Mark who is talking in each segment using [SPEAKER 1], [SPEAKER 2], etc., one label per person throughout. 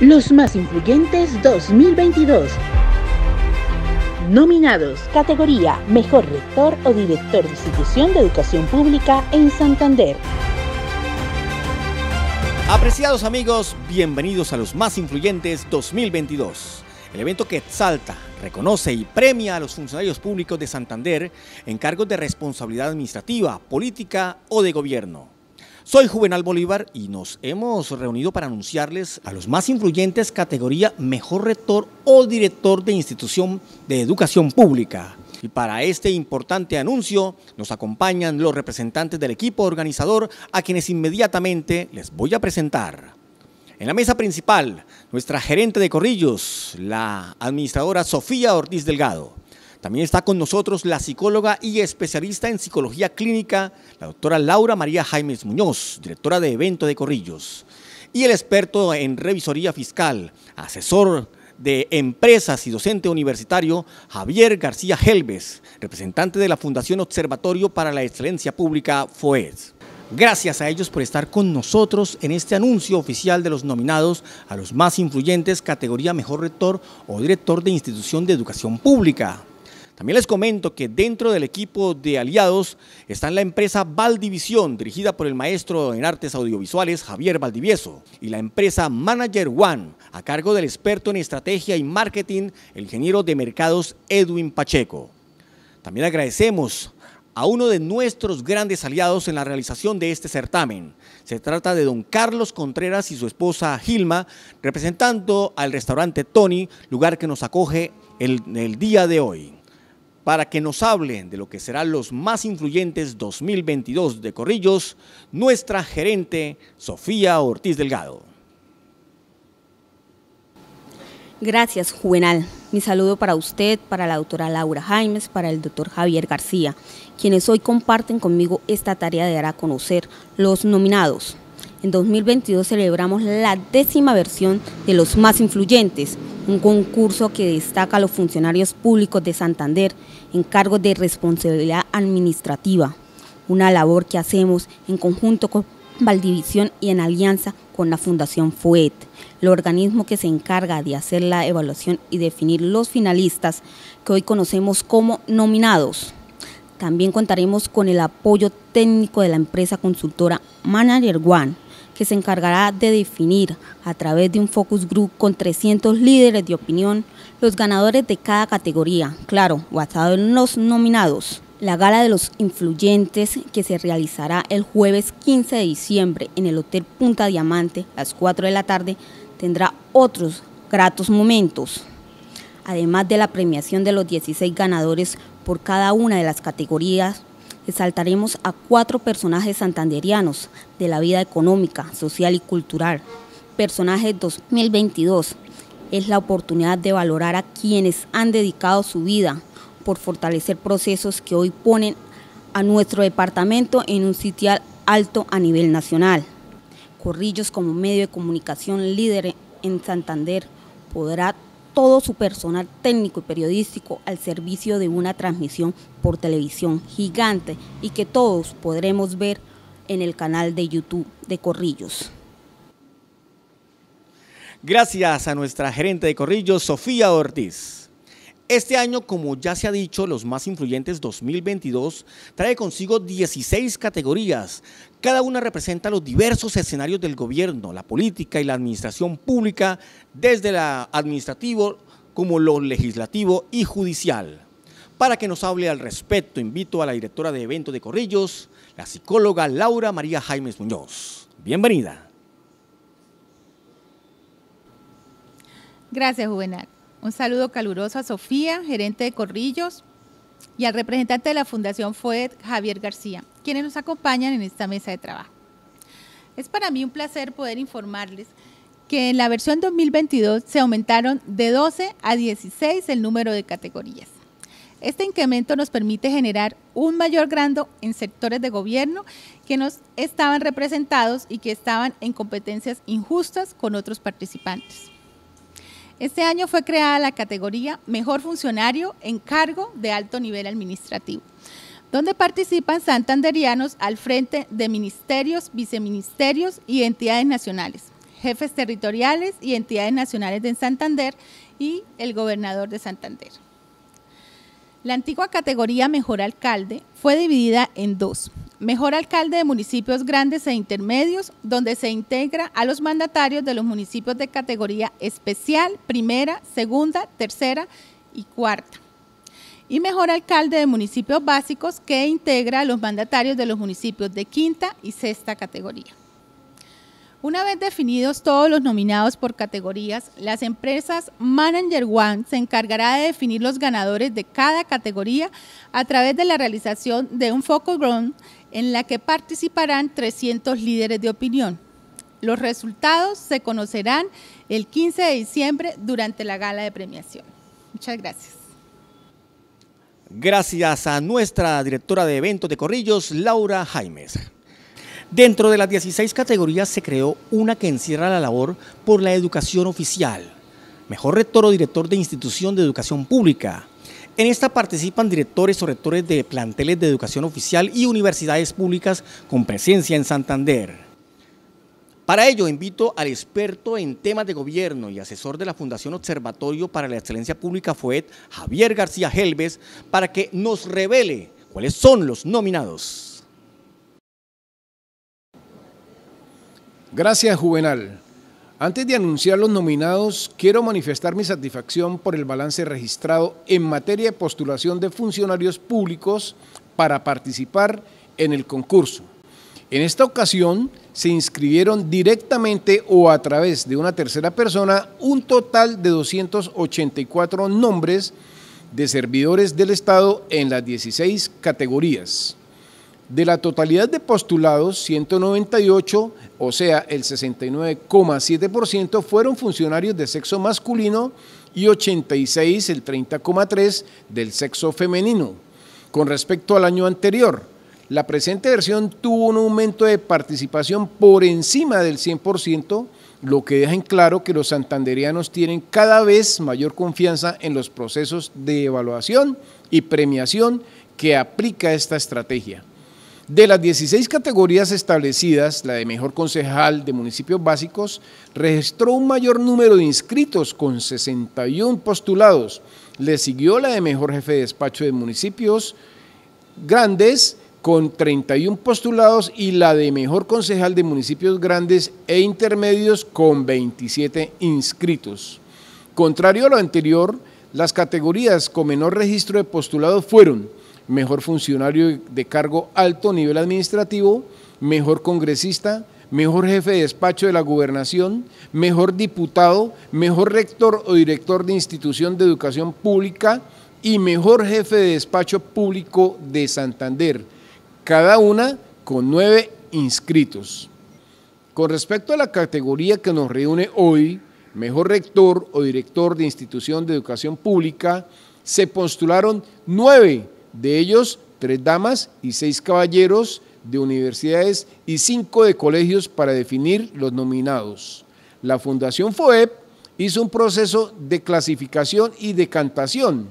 [SPEAKER 1] Los más influyentes 2022. Nominados. Categoría Mejor Rector o Director de Institución de Educación Pública en Santander.
[SPEAKER 2] Apreciados amigos, bienvenidos a los más influyentes 2022. El evento que exalta, reconoce y premia a los funcionarios públicos de Santander en cargos de responsabilidad administrativa, política o de gobierno. Soy Juvenal Bolívar y nos hemos reunido para anunciarles a los más influyentes categoría Mejor Rector o Director de Institución de Educación Pública. Y para este importante anuncio nos acompañan los representantes del equipo organizador a quienes inmediatamente les voy a presentar. En la mesa principal, nuestra gerente de corrillos, la administradora Sofía Ortiz Delgado. También está con nosotros la psicóloga y especialista en psicología clínica, la doctora Laura María Jaimes Muñoz, directora de evento de Corrillos. Y el experto en revisoría fiscal, asesor de empresas y docente universitario, Javier García Helves, representante de la Fundación Observatorio para la Excelencia Pública, FOES. Gracias a ellos por estar con nosotros en este anuncio oficial de los nominados a los más influyentes categoría Mejor Rector o Director de Institución de Educación Pública. También les comento que dentro del equipo de aliados está la empresa Valdivisión, dirigida por el maestro en artes audiovisuales Javier Valdivieso, y la empresa Manager One, a cargo del experto en estrategia y marketing, el ingeniero de mercados Edwin Pacheco. También agradecemos a uno de nuestros grandes aliados en la realización de este certamen. Se trata de don Carlos Contreras y su esposa Gilma, representando al restaurante Tony, lugar que nos acoge el, el día de hoy para que nos hablen de lo que serán los más influyentes 2022 de Corrillos, nuestra gerente Sofía Ortiz Delgado.
[SPEAKER 3] Gracias, Juvenal. Mi saludo para usted, para la doctora Laura Jaimes, para el doctor Javier García, quienes hoy comparten conmigo esta tarea de dar a conocer los nominados. En 2022 celebramos la décima versión de Los Más Influyentes, un concurso que destaca a los funcionarios públicos de Santander en cargos de responsabilidad administrativa, una labor que hacemos en conjunto con Valdivisión y en alianza con la Fundación FUET, el organismo que se encarga de hacer la evaluación y definir los finalistas que hoy conocemos como nominados. También contaremos con el apoyo técnico de la empresa consultora Manager One, que se encargará de definir a través de un focus group con 300 líderes de opinión los ganadores de cada categoría, claro, basado en los nominados. La gala de los influyentes que se realizará el jueves 15 de diciembre en el Hotel Punta Diamante a las 4 de la tarde tendrá otros gratos momentos. Además de la premiación de los 16 ganadores por cada una de las categorías, exaltaremos a cuatro personajes santanderianos de la vida económica, social y cultural. Personaje 2022 es la oportunidad de valorar a quienes han dedicado su vida por fortalecer procesos que hoy ponen a nuestro departamento en un sitial alto a nivel nacional. Corrillos como medio de comunicación líder en Santander podrá todo su personal técnico y periodístico al servicio de una transmisión por televisión gigante y que todos podremos ver en el canal de YouTube de Corrillos.
[SPEAKER 2] Gracias a nuestra gerente de Corrillos, Sofía Ortiz. Este año, como ya se ha dicho, los más influyentes 2022 trae consigo 16 categorías. Cada una representa los diversos escenarios del gobierno, la política y la administración pública, desde lo administrativo como lo legislativo y judicial. Para que nos hable al respecto, invito a la directora de eventos de Corrillos, la psicóloga Laura María Jaimes Muñoz. Bienvenida.
[SPEAKER 4] Gracias, Juvenal. Un saludo caluroso a Sofía, gerente de Corrillos, y al representante de la Fundación FUED, Javier García, quienes nos acompañan en esta mesa de trabajo. Es para mí un placer poder informarles que en la versión 2022 se aumentaron de 12 a 16 el número de categorías. Este incremento nos permite generar un mayor grado en sectores de gobierno que no estaban representados y que estaban en competencias injustas con otros participantes. Este año fue creada la categoría Mejor Funcionario en cargo de alto nivel administrativo, donde participan santanderianos al frente de ministerios, viceministerios y entidades nacionales, jefes territoriales y entidades nacionales de Santander y el gobernador de Santander. La antigua categoría Mejor Alcalde fue dividida en dos. Mejor Alcalde de municipios grandes e intermedios, donde se integra a los mandatarios de los municipios de categoría especial, primera, segunda, tercera y cuarta. Y Mejor Alcalde de municipios básicos, que integra a los mandatarios de los municipios de quinta y sexta categoría. Una vez definidos todos los nominados por categorías, las empresas Manager One se encargará de definir los ganadores de cada categoría a través de la realización de un focus group en la que participarán 300 líderes de opinión. Los resultados se conocerán el 15 de diciembre durante la gala de premiación. Muchas gracias.
[SPEAKER 2] Gracias a nuestra directora de eventos de Corrillos, Laura Jaimes. Dentro de las 16 categorías se creó una que encierra la labor por la educación oficial. Mejor rector o director de institución de educación pública. En esta participan directores o rectores de planteles de educación oficial y universidades públicas con presencia en Santander. Para ello invito al experto en temas de gobierno y asesor de la Fundación Observatorio para la Excelencia Pública FUET, Javier García Helves, para que nos revele cuáles son los nominados.
[SPEAKER 5] Gracias, Juvenal. Antes de anunciar los nominados, quiero manifestar mi satisfacción por el balance registrado en materia de postulación de funcionarios públicos para participar en el concurso. En esta ocasión se inscribieron directamente o a través de una tercera persona un total de 284 nombres de servidores del Estado en las 16 categorías. De la totalidad de postulados, 198, o sea, el 69,7%, fueron funcionarios de sexo masculino y 86, el 30,3%, del sexo femenino. Con respecto al año anterior, la presente versión tuvo un aumento de participación por encima del 100%, lo que deja en claro que los santanderianos tienen cada vez mayor confianza en los procesos de evaluación y premiación que aplica esta estrategia. De las 16 categorías establecidas, la de mejor concejal de municipios básicos registró un mayor número de inscritos con 61 postulados. Le siguió la de mejor jefe de despacho de municipios grandes con 31 postulados y la de mejor concejal de municipios grandes e intermedios con 27 inscritos. Contrario a lo anterior, las categorías con menor registro de postulados fueron mejor funcionario de cargo alto nivel administrativo, mejor congresista, mejor jefe de despacho de la gobernación, mejor diputado, mejor rector o director de institución de educación pública y mejor jefe de despacho público de Santander, cada una con nueve inscritos. Con respecto a la categoría que nos reúne hoy, mejor rector o director de institución de educación pública, se postularon nueve de ellos tres damas y seis caballeros de universidades y cinco de colegios para definir los nominados. La Fundación FOEP hizo un proceso de clasificación y decantación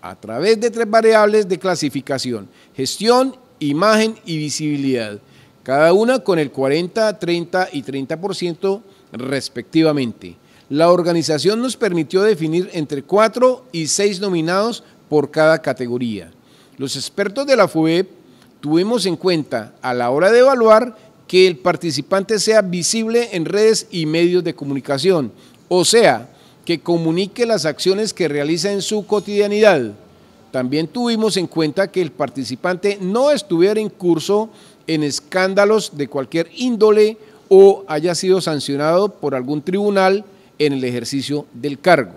[SPEAKER 5] a través de tres variables de clasificación, gestión, imagen y visibilidad, cada una con el 40, 30 y 30% respectivamente. La organización nos permitió definir entre cuatro y seis nominados por cada categoría. Los expertos de la FUEP tuvimos en cuenta a la hora de evaluar que el participante sea visible en redes y medios de comunicación, o sea, que comunique las acciones que realiza en su cotidianidad. También tuvimos en cuenta que el participante no estuviera en curso en escándalos de cualquier índole o haya sido sancionado por algún tribunal en el ejercicio del cargo.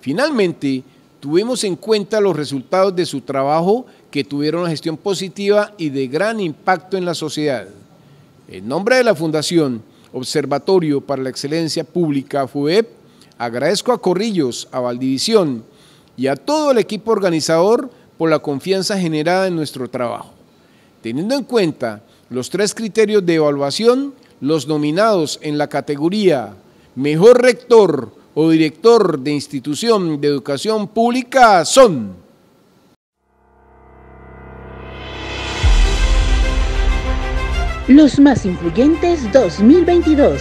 [SPEAKER 5] Finalmente, tuvimos en cuenta los resultados de su trabajo que tuvieron una gestión positiva y de gran impacto en la sociedad. En nombre de la Fundación Observatorio para la Excelencia Pública, FUEP, agradezco a Corrillos, a Valdivisión y a todo el equipo organizador por la confianza generada en nuestro trabajo. Teniendo en cuenta los tres criterios de evaluación, los nominados en la categoría Mejor Rector, o director de institución de educación pública son
[SPEAKER 1] Los más influyentes 2022.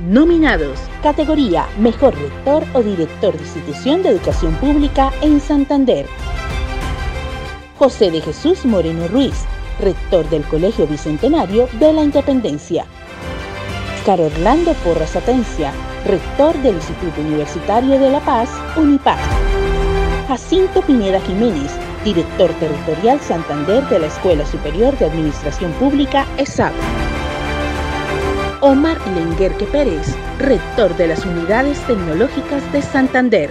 [SPEAKER 1] Nominados. Categoría Mejor Rector o Director de Institución de Educación Pública en Santander. José de Jesús Moreno Ruiz, Rector del Colegio Bicentenario de la Independencia. Oscar Orlando Porras Atencia, Rector del Instituto Universitario de La Paz, UNIPAC. Jacinto Pineda Jiménez, Director Territorial Santander de la Escuela Superior de Administración Pública, ESAP. Omar Lenguerque Pérez, Rector de las Unidades Tecnológicas de Santander.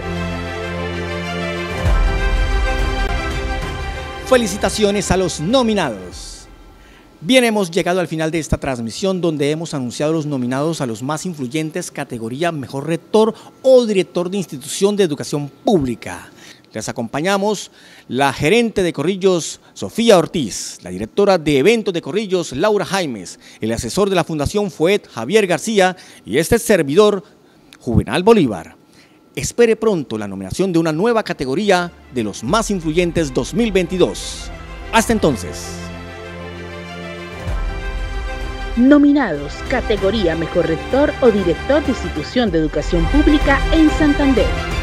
[SPEAKER 2] Felicitaciones a los nominados. Bien, hemos llegado al final de esta transmisión donde hemos anunciado los nominados a los más influyentes categoría Mejor Rector o Director de Institución de Educación Pública. Les acompañamos la gerente de Corrillos, Sofía Ortiz, la directora de eventos de Corrillos, Laura Jaimes, el asesor de la Fundación FUET, Javier García, y este servidor, Juvenal Bolívar. Espere pronto la nominación de una nueva categoría de los más influyentes 2022. Hasta entonces.
[SPEAKER 1] Nominados, categoría Mejor Rector o Director de Institución de Educación Pública en Santander.